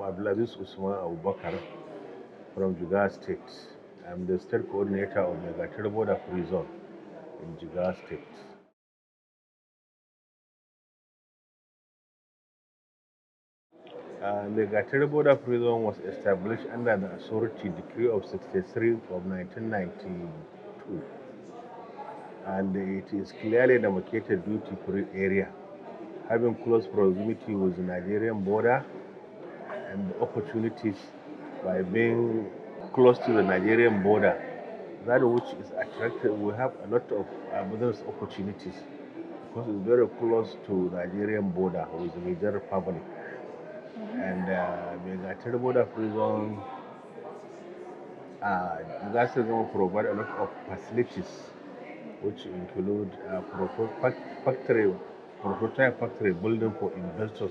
Abdulaziz Usman Abubakar from Jigawa State. I'm the state coordinator of Maigatari Border Zone in Jigawa State. Uh, Maigatari Border Free was established under the Authority Decree of 63 of 1992 and it is clearly demarcated duty-free area having close proximity with the Nigerian border and opportunities by being close to the Nigerian border. That which is attractive, we have a lot of uh, business opportunities because it's very close to the Nigerian border with the Niger Republic. And uh, Maigatari border zone, uh, that's going to provide a lot of facilities which include uh, factory, prototype factory building for investors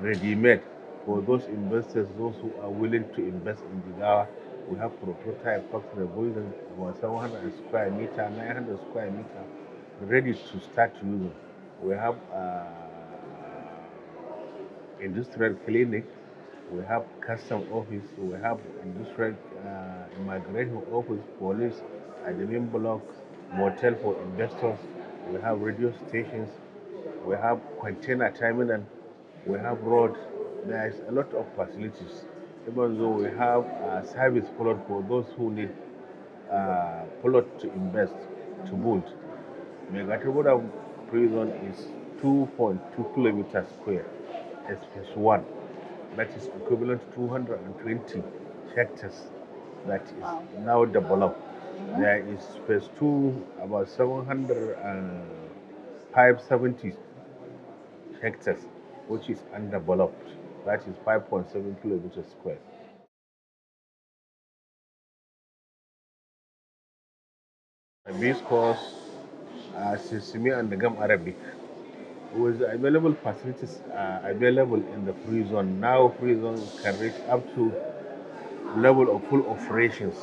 ready-made for those investors, those who are willing to invest in Jigawa, we have prototype factory building about 700 square meter, 900 square meter, ready to start using. We have uh, industrial clinic, we have custom office, we have industrial uh, immigration office, police, admin block, motel for investors, we have radio stations, we have container terminal, we have road, there is a lot of facilities. Even though we have a service plot for those who need uh, plot to invest, to build. Maigatari border prison is 2.2 kilometers square, space one. That is equivalent to 220 hectares that is Wow. now developed. There is phase two, about 700 and 570 hectares, which is undeveloped. That is 5.7 kilometers square. This course, uh, Sesame and the Gum Arabic, with available facilities uh, available in the free zone. Now, free zone can reach up to level of full operations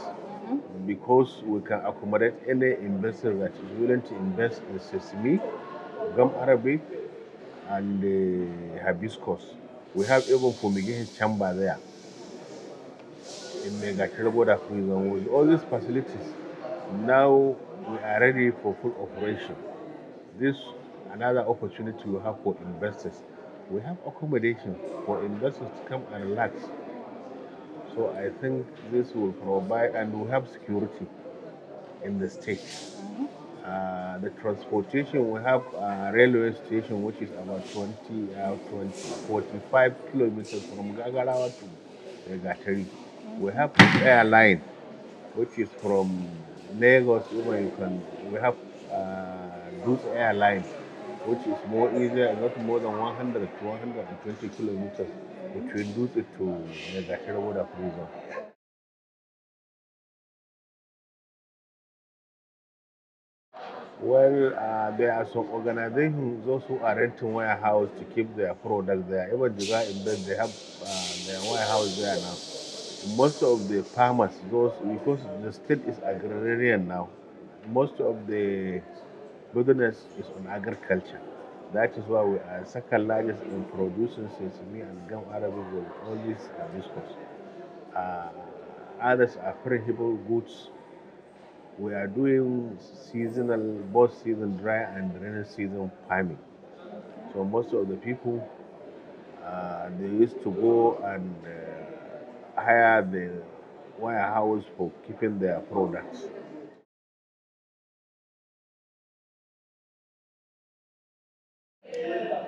because we can accommodate any investor that is willing to invest in sesame, gum arabic, and uh, hibiscus. We have even fumigation chamber there in Maigatari border zone. With all these facilities, now we are ready for full operation. This another opportunity we have for investors. We have accommodation for investors to come and relax. So I think this will provide, and we have security in the state. Mm-hmm. Uh, the transportation, we have a railway station which is about 20, uh, 20 45 kilometers from Gagarawa to Gatari. We have airline which is from Lagos, even you can, we have uh, Dutse airline which is more easier, not more than 100 to 120 kilometers between Dutse to Gatari border prison. Well, uh, there are some organizations those who are renting warehouse to keep their products there. Even Jiga Invest, they have uh, their warehouse there now. Most of the farmers, those because the state is agrarian now, most of the business is on agriculture. That is why we are second largest in producing sesame and gum arabic with all these hibiscus. Uh, others are perishable goods we are doing seasonal, both season dry and rainy season farming. So most of the people, uh, they used to go and uh, hire the warehouse for keeping their products.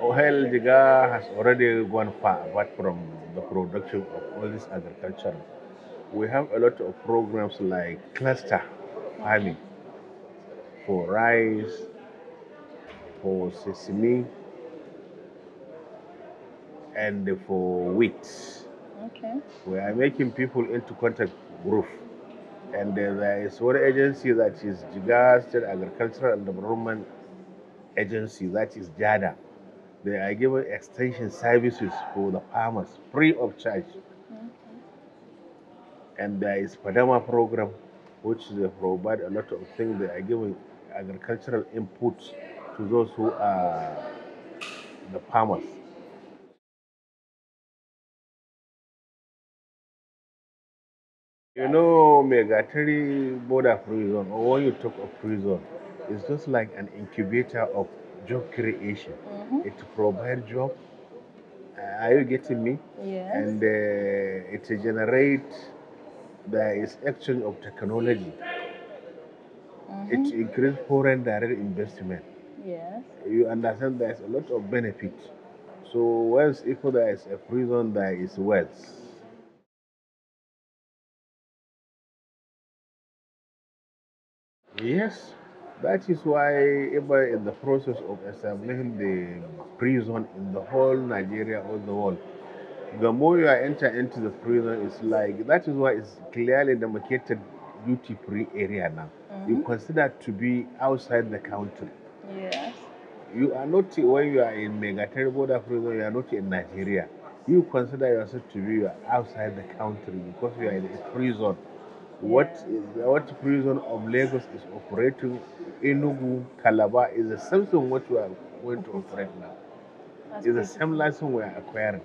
Ohel Jiga has already gone far apart from the production of all this agriculture. We have a lot of programs like cluster farming for rice, for sesame, and for wheat. Okay. We are making people into contact group. And uh, there is one agency that is Jigawa State Agricultural and Development Agency, that is JADA. They are giving extension services for the farmers free of charge. And there is Fadama program, which they provide a lot of things. They are giving agricultural inputs to those who are the farmers. You know, Maigatari border prison, or when you talk of prison, it's just like an incubator of job creation. Mhm. It provides job. Uh, are you getting me? Yes. And uh, it generates, there is exchange of technology. Mhm. It increases foreign direct investment. Yes. You understand there's a lot of benefit. So once if there is a prison, there is wealth. Yes, that is why even in the process of establishing the prison in the whole Nigeria or the world, the more you enter into the prison, it's like that is why it's clearly demarcated duty-free area now. You Mhm. consider to be outside the country. Yes. You are not when you are in Maigatari border prison, you are not in Nigeria. You consider yourself to be outside the country because you are in a prison. What is what prison of Lagos is operating Enugu, Calabar is the same thing what you are going to operate now. That's It's the same license we are acquiring.